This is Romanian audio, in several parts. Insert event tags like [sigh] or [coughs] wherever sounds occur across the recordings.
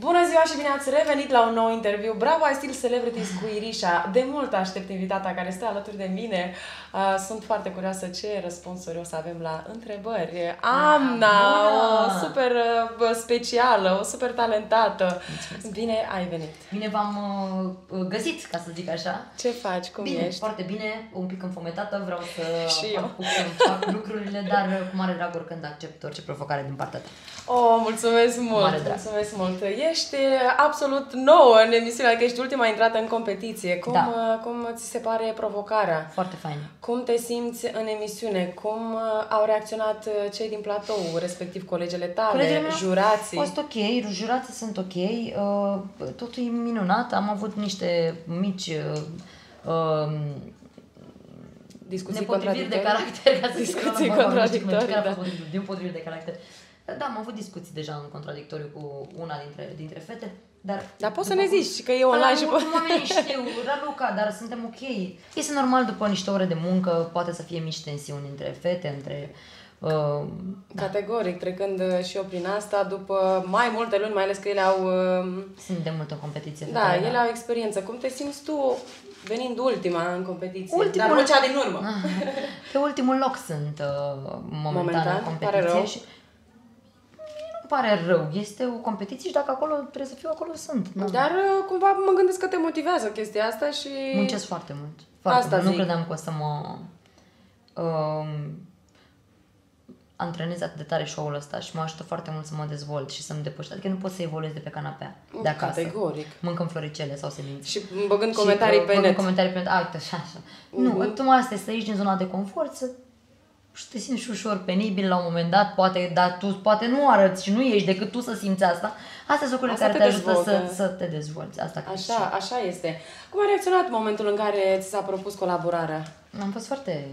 Bună ziua și bine ați revenit la un nou interviu. Bravo, I Still Celebrities cu Irisha. De mult aștept invitata care stă alături de mine. Uh, sunt foarte curioasă ce răspunsuri o să avem la întrebări. Amna, bună! o super uh, specială, o super talentată. Mulțumesc. Bine ai venit. Bine v-am uh, găsit, ca să zic așa. Ce faci? Cum bine, ești? foarte bine, un pic înfometată, vreau să [laughs] Și fac, eu. să fac lucrurile, dar uh, cu mare drag oricând accept orice provocare din partea ta. Oh, mulțumesc mult, Mare drag. mulțumesc mult. Ești uh, absolut nouă în emisiune, adică ești ultima intrată în competiție. Cum, Da. uh, cum ți se pare provocarea? Foarte fain. Cum te simți în emisiune? Cum uh, au reacționat uh, cei din platou, respectiv colegele tale, Colegele mele jurații? Au fost ok, jurații sunt ok, uh, totul e minunat, am avut niște mici uh, uh, Discuții nepotriviri de contradictorii? caracter, ca să zic Discuții eu, nu mă- contradictorii, chiar a da. fost potriviri, din potriviri de caracter. Da, am avut discuții deja în contradictoriu cu una dintre, dintre fete, dar... Dar poți să ne zici că e online și... po- Oamenii știu, Raluca, dar suntem ok. Este normal după niște ore de muncă, poate să fie mici tensiuni între fete, între... Uh, Categoric, trecând uh, și eu prin asta, după mai multe luni, mai ales că ele au... uh, sunt de mult în competiție. Da, fetele, ele au experiență. Cum te simți tu venind ultima în competiție? Ultimul- Dar nu cea din urmă. Pe ultimul loc sunt uh, momentan, Momentan? în competiție. Pare rău? Și... Nu pare rău. Este o competiție și dacă acolo trebuie să fiu, acolo sunt. Nu. Dar uh, cumva mă gândesc că te motivează chestia asta și... Muncesc foarte mult. Foarte Asta mult. Nu zic. credeam că o să mă um, antrenez atât de tare show-ul ăsta și mă ajută foarte mult să mă dezvolt și să-mi depășesc. Adică nu pot să evoluez de pe canapea, de acasă. Categoric. Mâncăm floricele sau semințe. Și băgând comentarii și, pe băgând net. comentarii pe net. A, uite, așa, așa. Nu, tu asta e să ieși din zona de confort, să și te simți și ușor penibil la un moment dat, poate, dar tu poate nu arăți și nu ești decât tu să simți asta. Astea sunt lucrurile Asta care te te, ajută să, dezvoltă. să te dezvolți. Asta cred Așa, așa este. Cum a reacționat în momentul în care ți s-a propus colaborarea? și- Am fost foarte,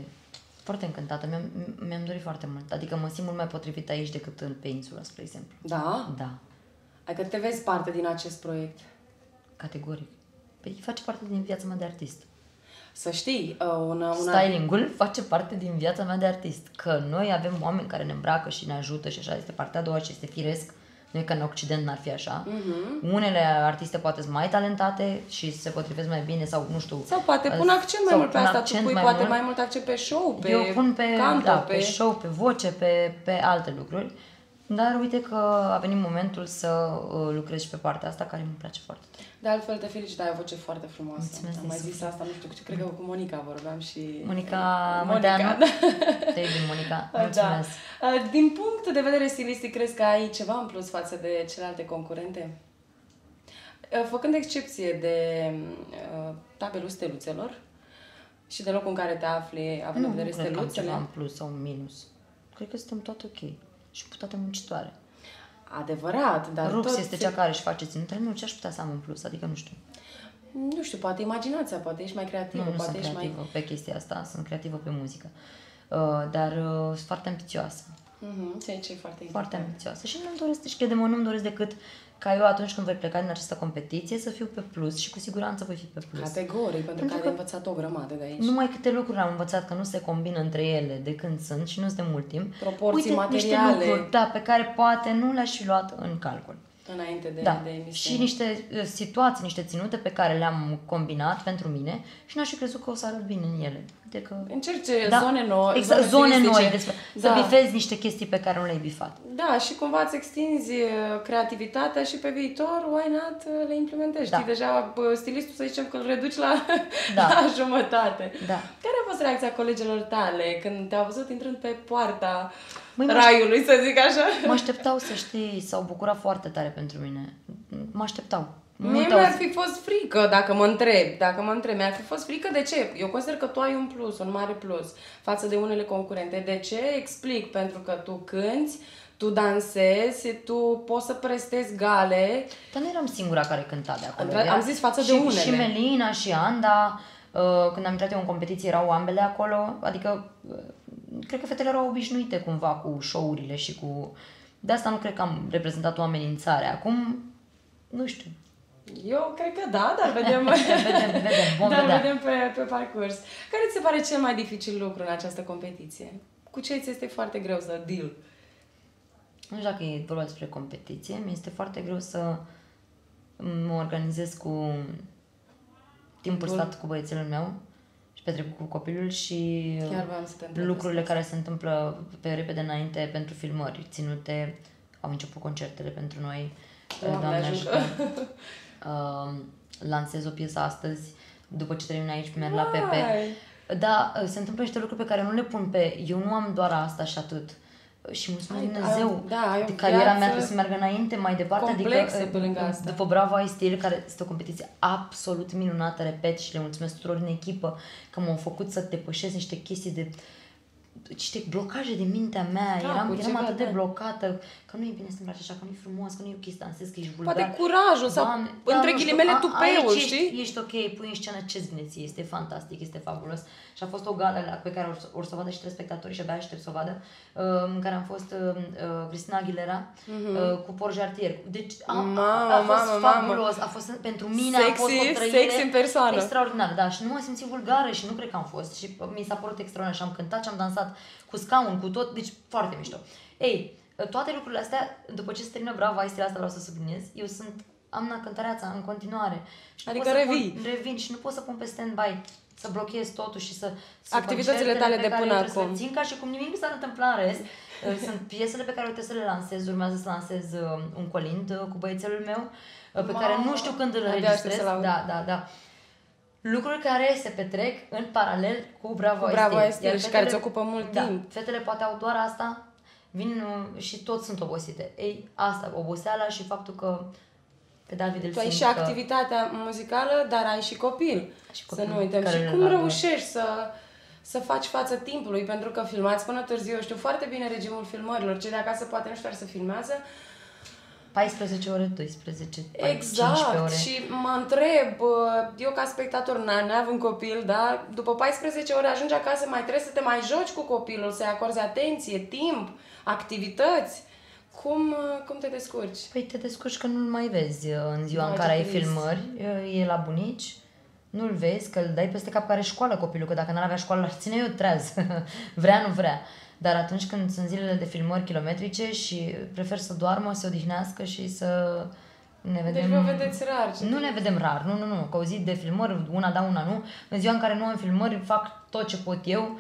foarte încântată. Mi-am, mi-am dorit foarte mult. Adică mă simt mult mai potrivit aici decât în, pe insulă, spre exemplu. Da? Da, Adică te vezi parte din acest proiect. categoric. Păi face parte din viața mea de artist. Să știi, uh, una, una... Stylingul face parte din viața mea de artist. Că noi avem oameni care ne îmbracă și ne ajută și așa este partea a doua și este firesc. Nu e că în Occident n-ar fi așa. Mhm. Unele artiste poate sunt mai talentate și se potrivesc mai bine sau nu știu. Sau poate pun accent mai sau mult pe pun asta, tu accent pui mai poate mult. mai mult accent pe show, pe Eu pun pe, canto, da, pe... pe show, pe voce, pe, pe alte lucruri. Dar uite că a venit momentul să uh, lucrez și pe partea asta care îmi place foarte tare. De altfel, te felicit, ai o voce foarte frumoasă. Mulțumesc Am de mai zis asta, nu știu, cred că cu Monica vorbeam și... Monica Monica, Mădeanu. da. [laughs] Te iubim, Monica. Da. Mulțumesc. Uh, Din punct de vedere stilistic, crezi că ai ceva în plus față de celelalte concurente? Uh, Făcând excepție de uh, tabelul steluțelor și de locul în care te afli, având Nu, în nu vedere cred că am steluțele, ceva în plus sau în minus. Cred că suntem toate ok. Și cu toate muncitoare. adevărat, dar Rux tot este cea care își face ținutele. Nu, ce aș putea să am în plus? Adică nu știu. Nu știu, poate imaginația, poate ești mai creativă, Nu, nu poate sunt ești creativă mai... pe chestia asta. Sunt creativă pe muzică. Uh, dar uh, sunt foarte ambițioasă. Mhm, ceea ce e foarte important. Foarte ambițioasă. Și nu-mi doresc, și crede-mă, nu-mi doresc decât ca eu atunci când voi pleca din această competiție să fiu pe plus și cu siguranță voi fi pe plus. Categoric, pentru, Pentru că ai că- învățat o grămadă de aici. Numai câte lucruri am învățat că nu se combină între ele de când sunt și nu sunt de mult timp. Proporții Uite, materiale. niște lucruri, da, pe care poate nu le-aș fi luat în calcul. Înainte de, Da, de emisiune. și niște uh, situații, niște ținute pe care le-am combinat pentru mine și n-aș fi crezut că o să arăt bine în ele. Uite că... Încerci Da, zone noi. exact, zone noi, stilistice. despre, Da. să bifezi niște chestii pe care nu le-ai bifat. Da, și cumva îți extinzi uh, creativitatea și pe viitor, why not, uh, le implementezi. Da. Știi, deja bă, stilistul, să zicem că îl reduci la, Da. [laughs] la jumătate. Da. Care a fost reacția colegilor tale când te-au văzut intrând pe poarta Măi, mă raiului, să zic așa? Mă așteptau să știi, s-au bucurat foarte tare pentru mine. Mă așteptau. Mie Multe mi-ar au- fi fost frică dacă mă întreb, dacă mă întreb, mi-ar fi fost frică de ce? Eu consider că tu ai un plus, un mare plus față de unele concurente. De ce? Explic, pentru că tu cânti, tu dansezi, tu poți să prestezi gale. Dar nu eram singura care cânta de acolo. Între- Era- am zis față de și, unele. Și Melina și Anda, uh, când am intrat eu în competiție, erau ambele acolo. Adică, uh, cred că fetele erau obișnuite cumva cu show-urile și cu... De asta nu cred că am reprezentat o amenințare. Acum, nu știu. Eu cred că da, dar [laughs] vedem, vedem, vedem, vom dar vedea. vedem pe, pe parcurs. Care ți se pare cel mai dificil lucru în această competiție? Cu ce ți este foarte greu să deal? Nu știu dacă e vorba despre competiție, mi este foarte greu să mă organizez cu timpul Bun. stat cu băiețelul meu și petrec cu copilul și Chiar vreau să te întreb lucrurile despre care se întâmplă pe repede înainte pentru filmări ținute. Au început concertele pentru noi. Doamne Doamne ajută. ajută. Uh, lansez o piesă astăzi. După ce termin aici, merg la Pepe. Vai! Da, se întâmplă niște lucruri pe care nu le pun pe... Eu nu am doar asta și atât. Și mulțumesc Ai- Dumnezeu. ai- da, ai o de cariera mea viață trebuie să meargă înainte, mai departe. complexă adică, pe lângă uh, asta. După Bravo Ai Stil, care este o competiție absolut minunată, repet, și le mulțumesc tuturor din echipă că m-au făcut să depășesc niște chestii de niște blocaje de mintea mea, Da, eram, cu eram ceva, atât de da. blocată că nu e bine să îmbraci așa, că nu e frumos, că nu e ok să dansezi, că ești vulgar. Poate curajul sau, între nu știu, ghilimele, a- tupeul, aici știi? Ești, ești ok, pui în scenă ce-ți vine ție, este fantastic, este fabulos. Și a fost o gală la- pe care or, să- or să o vadă și telespectatorii și abia aștept să o vadă, uh, în care am fost uh, uh, Cristina Aguilera uh, cu Paul Jartier. Deci a, a, Mhm. Mamă, a fost mamă, mamă. fabulos, a fost pentru mine, a fost o Sexy, trăire sexy în persoană. extraordinară, da, și nu m-am simțit vulgară și nu cred că am fost și uh, mi s-a părut extraordinar și am cântat și am dansat cu scaun, cu tot, deci foarte mișto. Ei, toate lucrurile astea, după ce se termină Bravo, ai asta vreau să subliniez, eu sunt Amna Cântăreața în continuare. Și nu Adică pot să revii. Pun, revin și nu pot să pun pe stand-by, să blochez totul și să... să Activitățile concertele tale pe de care până eu trebuie să acum. le țin ca și cum nimic nu s-ar întâmpla în rest. [laughs] Sunt piesele pe care eu trebuie să le lansez, urmează să lansez uh, un colind uh, cu băiețelul meu, uh, pe care nu știu când îl Abia aștept înregistrez. să-l aud. Da, da, da lucruri care se petrec în paralel cu Bravo, Cu Ai Bravo Stil. Ai Stil Iar și fetele- care îți ocupă mult da, timp. Fetele poate au doar asta, vin uh, și toți sunt obosite. Ei, asta, oboseala și faptul că pe David îl Tu ai simt și că... activitatea muzicală, dar ai și copil. Și să copil, nu uităm. care Și îl cum adoră. reușești să, să faci față timpului? Pentru că filmați până târziu. Eu știu foarte bine regimul filmărilor. Cei de acasă poate nu știu doar să filmează. 14 ore, 12, Exact. 15 ore. Și mă întreb, uh, eu ca spectator, n- neavând copil, da? După 14 ore ajungi acasă, mai trebuie să te mai joci cu copilul, să-i acorzi atenție, timp, activități. Cum, uh, cum te descurci? Păi te descurci că nu-l mai vezi uh, în ziua Vai, în care ce ai trist. filmări, uh, e la bunici, nu-l vezi, că îl dai peste cap care școală copilul, că dacă n-ar avea școală, l-ar ține eu treaz. [laughs] vrea, nu vrea. Dar atunci când sunt zilele de filmări kilometrice și prefer să doarmă, să se odihnească și să ne vedem... Deci vă vedeți rar. ce Nu ne vedem rar, nu, nu, nu, că o zi de filmări, una da, una nu. În ziua în care nu am filmări, fac tot ce pot eu.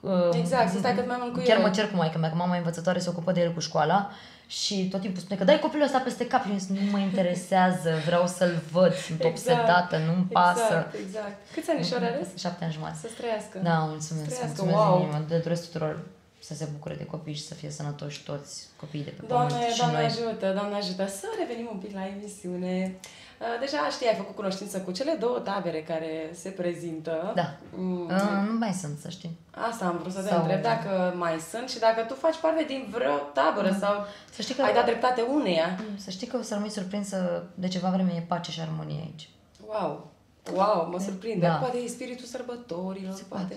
Uh, Exact, să stai cât mai mult cu Chiar el. mă cer cu maica mea, că mama e învățătoare, se ocupă de el cu școala și tot timpul spune că dai copilul ăsta peste cap și eu zic, nu mă interesează, vreau să-l văd, sunt Exact, obsedată, nu-mi pasă. Exact, exact. Câți anișori are? Șapte ani jumătate. Să trăiască. Da, mulțumesc, Să trăiască, mulțumesc wow. din inimă. De doresc tuturor să se bucure de copii și să fie sănătoși toți copiii de pe Doamne, pământ și Doamne noi. ajută, Doamne ajută. Să revenim un pic la emisiune. Uh, Deja știi, ai făcut cunoștință cu cele două tabere care se prezintă. Da. Mm, Uh, nu mai sunt, să știi. Asta am vrut să te Sau- întreb, dacă mai sunt și dacă tu faci parte din vreo tabără sau Să știi că, ai dat dreptate uneia. să știi că o să rămâi surprinsă de ceva vreme e pace și armonie aici. Wow! Wow, mă surprinde. Da. Poate e spiritul sărbătorilor, poate.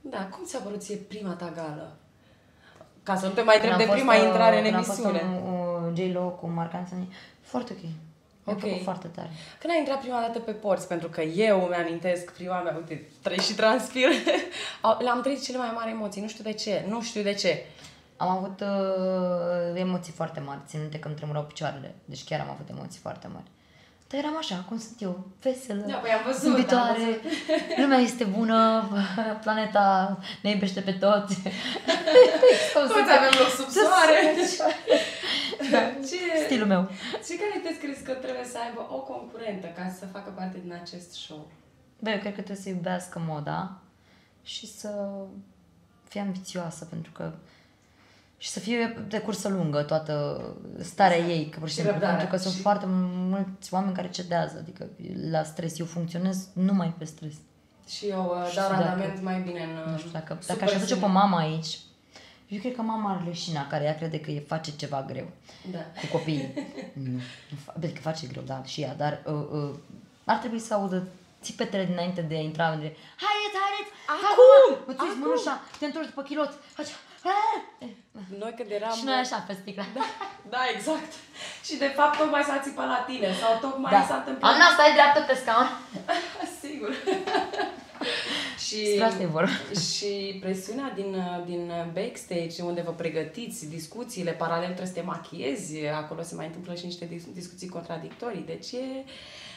Da, cum ți-a părut ție prima ta gală? Ca să nu te mai întreb Când de am prima fost, uh, intrare în când am fost emisiune. în, uh, J-Lo cu Marc Anthony, foarte ok. Mi-a Ok. plăcut foarte tare. Când ai intrat prima dată pe porți, pentru că eu îmi-amintesc prima mea, uite, trei și transpir, [laughs] au- le-am trăit cele mai mari emoții, nu știu de ce, nu știu de ce. Am avut uh, emoții foarte mari, ținute că îmi tremurau picioarele. Deci chiar am avut emoții foarte mari. Dar eram așa, cum sunt eu, veselă, Da, păi am văzut, am zâmbitoare, văzut. [laughs] lumea este bună, [laughs] planeta ne iubește pe toți. [laughs] Cum Toți sunt- avem loc sub soare. Da, Ce, Stilul meu. ce calități crezi că trebuie să aibă o concurentă ca să facă parte din acest show? Bă, eu cred că trebuie să iubească moda și să fie ambițioasă, pentru că și să fie de cursă lungă toată starea Exact. ei, că pur și Și simplu, răbdarea. pentru că sunt Și- foarte mulți oameni care cedează, adică la stres eu funcționez numai pe stres. Și eu uh, Și dau dacă- randament mai bine în Nu știu, dacă, super dacă aș aduce pe sim- mama aici, eu cred că mama are leșina, care ea crede că e face ceva greu Da. cu copiii. [laughs] nu, nu fa- bine că face greu, da, și ea, dar uh, uh, ar trebui să audă țipetele dinainte de a intra în dire. Haideți, haideți! Acum! Îți uiți mânușa, te întorci după chilot. Faci... Noi când eram... Și noi așa pe sticla. Da, exact. Și de fapt tocmai s-a țipat la tine sau tocmai s-a întâmplat... Da. Ana, stai dreaptă pe scaun. [laughs] Sigur. [laughs] Și, Despre asta e vorba. și presiunea din, din backstage, unde vă pregătiți discuțiile, paralel trebuie să te machiezi, acolo se mai întâmplă și niște dis- discuții contradictorii. Deci e,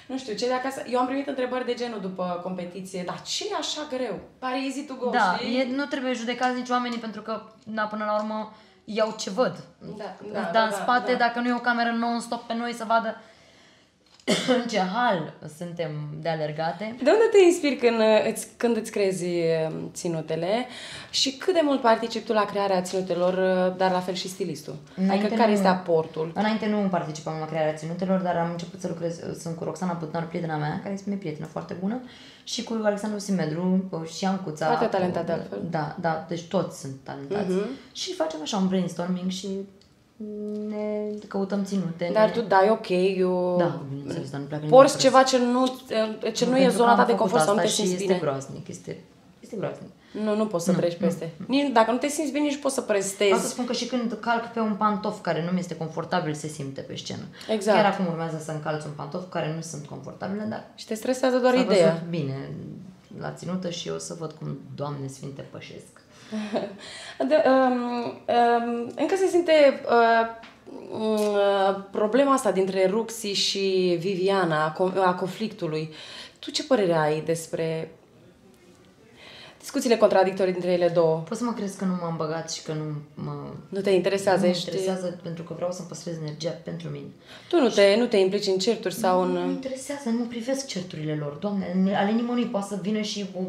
nu știu, ce de acasă... Eu am primit întrebări de genul după competiție, dar ce e așa greu? Pare easy to go, Da, știi? e, nu trebuie judecați nici oamenii pentru că, na, până la urmă, iau ce văd. Da, Da, da, Dar în spate, da. dacă nu e o cameră non-stop pe noi să vadă [coughs] în ce hal suntem de alergate. De unde te inspiri când îți, când îți creezi uh, ținutelele și cât de mult participi tu la crearea ținutelor, uh, dar la fel și stilistul? Înainte adică care nu- este aportul? Înainte nu participam la crearea ținutelor, dar am început să lucrez, sunt cu Roxana Putnar, prietena mea, care este mie prietenă foarte bună, și cu Alexandru Simedru uh, și Ancuța. Foarte talentat de altfel. Da, da, deci toți sunt talentați. Uh-huh. Și facem așa un brainstorming și ne căutăm ținute. Dar ne... tu dai ok, eu... Da, bineînțeles, dar nu pleacă Porți nimeni ceva ce nu, ce nu, e Pentru zona că ta am de făcut confort sau nu te asta și simți este bine. groaznic, este, este groaznic. Nu, nu poți să treci peste. Nici, dacă nu te simți bine, nici poți să Vreau să prestezi. spun că și când calc pe un pantof care nu mi este confortabil, se simte pe scenă. Exact. Chiar acum urmează să încalț un pantof care nu sunt confortabile, dar Și te stresează doar s-a ideea. văzut bine la ținută și eu o să văd cum, Doamne Sfinte, pășesc. De, um, um, încă se simte uh, uh, problema asta dintre Ruxi și Viviana, a, con- a conflictului. Tu ce părere ai despre discuțiile contradictorii dintre ele două? Poți să mă crezi că nu m-am băgat și că nu mă... Nu te interesează? nu mă Ești... interesează pentru că vreau să-mi păstrez energia pentru mine. Tu nu te, nu te implici în certuri sau Nu mă în... interesează, nu privesc certurile lor. Doamne, ale nimănui poate să vină și, o,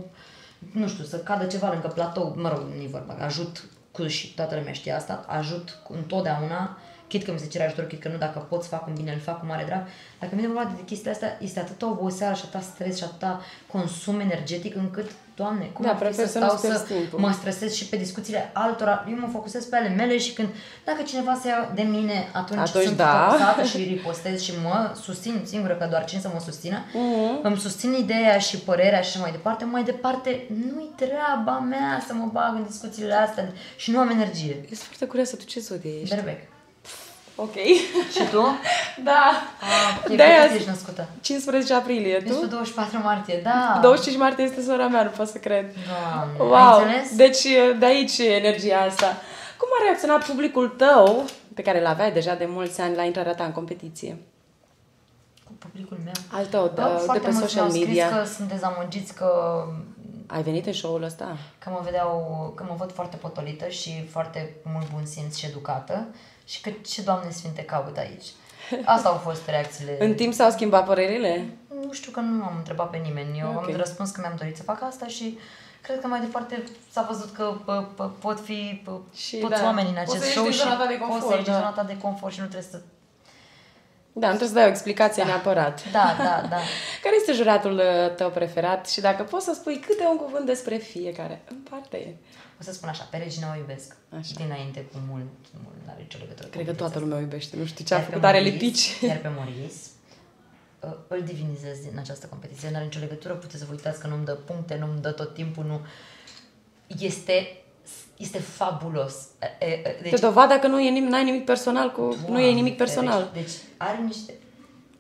nu știu, să cadă ceva lângă platou. Mă rog, nu-i vorba, ajut cu și toată lumea știe asta, ajut cu- întotdeauna, chit că mi se cere ajutor, chit că nu, dacă pot să fac un bine, îl fac cu mare drag. Dacă vine vorba de chestiile astea, este atâta oboseală și atâta stres și atâta consum energetic încât, Doamne, cum Da, ar fi prefer să să nu stau pierzi să timpul. mă stresez și pe discuțiile altora, eu mă focusez pe ale mele și când, dacă cineva se ia de mine, atunci, Atunci sunt da. focusată și ripostez și mă susțin singură, că doar cine să mă susțină, Mhm. îmi susțin ideea și părerea și așa mai departe, mai departe nu-i treaba mea să mă bag în discuțiile astea și nu am energie. Ești foarte curioasă, tu ce zodie ești? Berbec. Ok. Și tu? [laughs] da. Ah, de De-aia- cât ești născută? 15 aprilie, Ești pe tu? 24 martie, da. 25 martie este sora mea, nu pot să cred. Doamne, ai Wow! înțeles? Deci de aici e energia asta. Cum a reacționat publicul tău, pe care îl aveai deja de mulți ani la intrarea ta în competiție? Cu publicul meu. Al tău, de, Da, de foarte pe mulți social mi-au media. scris că sunt dezamăgiți că Ai venit în show-ul ăsta? că mă vedeau, că mă văd foarte potolită și foarte mult bun simț și educată și că ce Doamne Sfinte caut aici. Asta au fost reacțiile. [laughs] În timp s-au schimbat părerile? Nu știu că nu am întrebat pe nimeni. Eu Ok. am răspuns că mi-am dorit să fac asta și cred că mai departe s-a văzut că pă, pă, pot fi pă, Și toți da, oamenii în poți să acest ieși show din și zona ta de poți confort, să ieși din da. zona ta de confort și nu trebuie să... Da, nu trebuie să dai o explicație neapărat. Da, da, da. [laughs] Care este juratul uh, tău preferat și dacă poți să spui câte un cuvânt despre fiecare? În parte e. O să spun așa, pe Regina o iubesc. Așa. Dinainte cu mult, mult, n-are nicio legătură. Cred că cu toată competiția lumea o iubește. Nu știu ce a Iar pe făcut, are Maurice- lipici. Iar pe Moris uh, îl divinizez în această competiție, nu are nicio legătură, puteți să vă uitați că nu-mi dă puncte, nu-mi dă tot timpul, nu... Este, este fabulos. E, e, Te dovada că nu e nimic, n-ai nimic personal cu... nu e Doamne nimic personal. ferește. Deci are niște...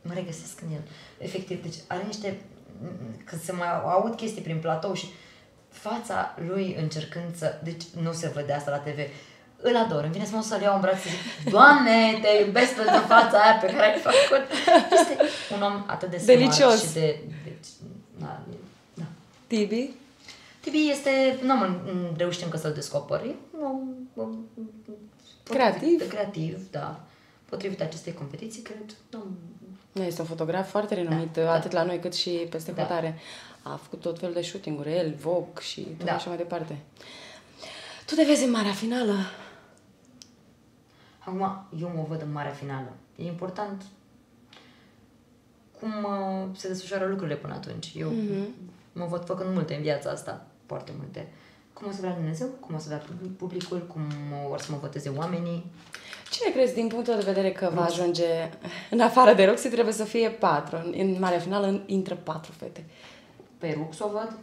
Mă regăsesc în el. Efectiv, deci are niște... Când se mai aud chestii prin platou și fața lui încercând să... Deci nu se vede asta la TV. Îl ador. Îmi vine să mă să-l iau în brațe și zic Doamne, te iubesc pentru fața aia pe care ai făcut. Este un om atât de smart Delicios. și de... Deci, da, e- da. Tibi? Tibi este... Nu am mm, reușit încă să-l descoper. E un om... um, Creativ. potrivit- Creativ, da. Potrivit acestei competiții, cred. Nu, Da, Este un fotograf foarte renumit, Da, da. atât la noi cât și peste Da. hotare. A făcut tot felul de shooting-uri, el, Vogue și tot Da. așa mai departe. Tu te vezi în marea finală? Acum, eu mă văd în marea finală. E important cum uh, se desfășoară lucrurile până atunci. Eu mă văd făcând multe în viața asta, foarte multe. Cum o să vrea Dumnezeu, cum o să vrea public- publicul, cum o să mă voteze oamenii. Cine crezi din punctul de vedere că va ajunge în afară de Roxy trebuie să fie patru? În- În marea finală intră patru fete. Pe Rux o văd,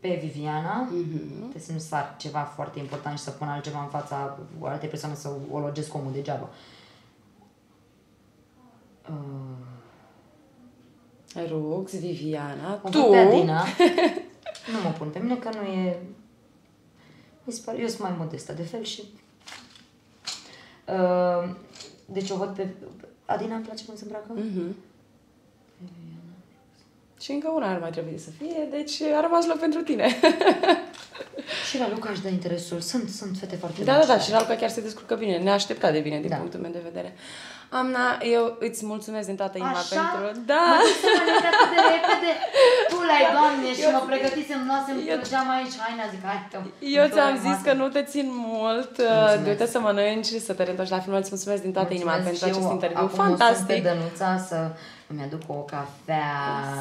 pe Viviana, trebuie să nu sar ceva foarte important și să pun altceva în fața alte persoane să o logesc omul degeaba. Uh, Rux, Viviana, o tu. văd pe Adina. [laughs] Nu mă pun pe mine că nu e... Mi se pare, eu sunt mai modestă de fel și... Uh, deci o văd pe... Adina îmi place cum se îmbracă? Mhm. Și încă una ar mai trebui să fie, deci a rămas loc pentru tine. [laughs] Și la Luca își dă interesul. Sunt, sunt fete foarte da, da, da, dragi. și Raluca chiar se descurcă bine, neașteptat de bine din Da. punctul meu de vedere. Amna, eu îți mulțumesc din toată inima Așa? pentru... Da! Mă duc să mă leg atât de repede. Tu l-ai, Doamne, și mă pregătisem, luasem, Eu- trăgeam aici haina, zic, hai, tău. Eu ți-am zis că nu te țin mult, Mulțumesc. du-te să mănânci, să te reîntorci la film. Îți mulțumesc din toată inima Mulțumesc pentru și acest eu interviu acum o sun pe fantastic. Dănuța să îmi aduc o cafea.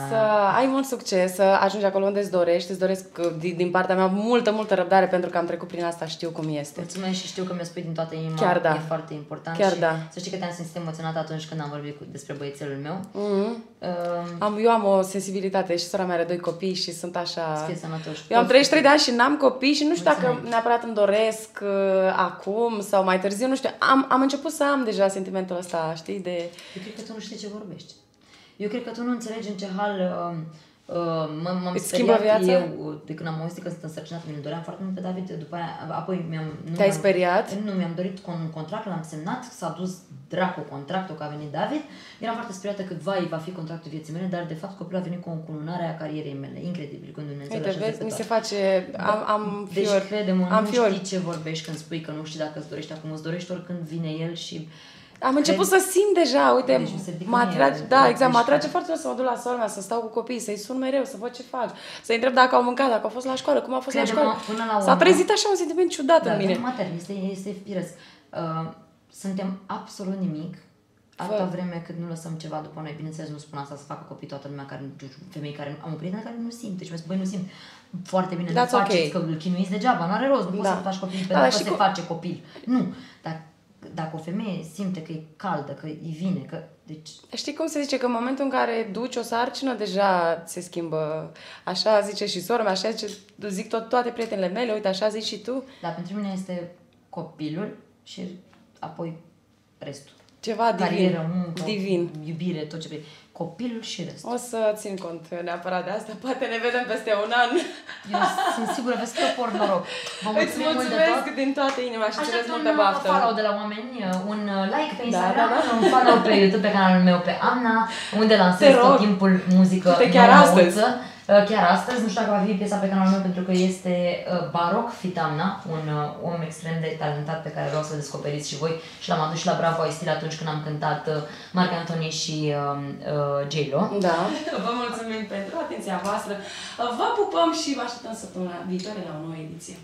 Să ai mult succes, să ajungi acolo unde îți dorești. Îți doresc uh, din, din partea mea multă, multă răbdare pentru că am trecut prin asta, știu cum este. Mulțumesc și știu că mi-o spui din toată inima. Chiar da. E foarte important. Chiar și da. Să știi că te-am simțit emoționată atunci când am vorbit cu, despre băiețelul meu. Mm. Uh, Am, eu am o sensibilitate și sora mea are doi copii și sunt așa... să fie sănătoși. Eu am Toți 33 de ani și n-am copii și nu știu dacă Mulțumim. neapărat îmi doresc uh, acum sau mai târziu, nu știu. Am, am început să am deja sentimentul ăsta, știi, de... Eu cred că tu nu știi ce vorbești. Eu cred că tu nu înțelegi în ce hal uh, uh, m- m-am Îți schimbă speriat viața? eu uh, de când am auzit că sunt însărcinată. Mi-l doream foarte mult pe David, după aia, apoi mi-am... Nu Te-ai mi-am- speriat? Nu, mi-am dorit cu un contract, l-am semnat, s-a dus dracu contractul că a venit David. Eram foarte speriată că vai, va fi contractul vieții mele, dar de fapt copilul a venit cu o încununare a carierei mele. Incredibil când Dumnezeu Uite, le așează vezi, pe mi se toate. face... Am, am Deci, fiori. crede-mă, am nu fiori. știi ce vorbești când spui că nu știi dacă îți dorești acum, îți dorești oricând vine el și Am început să simt deja, uite, Deci mi se ridică mă mie atrage, o- da, o exact, mă atrage mișcare. foarte mult să mă duc la sora mea, să stau cu copiii, să-i sun mereu, să văd ce fac, să-i întreb dacă au mâncat, dacă au fost la școală, cum a fost la Crede-mă, școală. până la S-a urmă- trezit așa un sentiment ciudat Da, în mine. nu matern, este, este firesc. Uh, suntem absolut nimic atâta Fă. vreme cât nu lăsăm ceva după noi. Bineînțeles, nu spun asta să facă copii toată lumea care, femei care, am o prietenă care nu simte și mi-a spus, băi, nu simt foarte bine, That's nu faceți, ok. că îl chinuiți degeaba, nu are rost, nu poți Da. să faci copii Da, pentru că și se cu- face copil. Nu, dar dacă o femeie simte că e caldă, că îi vine, că... Deci, Știi cum se zice că în momentul în care duci o sarcină, deja se schimbă. Așa zice și sora mea, așa zice, zic tot, toate prietenele mele, uite, așa zici și tu. dar pentru mine este copilul și apoi restul. Ceva divin. Carieră, muncă, divin. iubire, tot ce vrei. Copilul și restul. O să țin cont neapărat de asta, poate ne vedem peste un an. Eu sunt sigură, vezi că por noroc. Vă Îți mulțumim mult de mulțumesc tot. din toată inima și îți Aștept urez un multă uh, baftă. follow de la oameni, uh, un uh, like pe Da, Instagram, da, da. un follow pe YouTube pe canalul meu pe Amna, unde lansez Te rog. tot timpul muzică Uite, chiar nouă-nouță. astăzi. Uh, Chiar astăzi, nu știu dacă va fi piesa pe canalul meu pentru că este uh, Baroc Fitamna, un uh, om extrem de talentat pe care vreau să-l descoperiți și voi și l-am adus și la Bravo ai Stil atunci când am cântat uh, Marc Antoni și uh, uh, J-Lo. Da. [laughs] Vă mulțumim pentru atenția voastră. Vă pupăm și vă așteptăm săptămâna viitoare la o nouă ediție.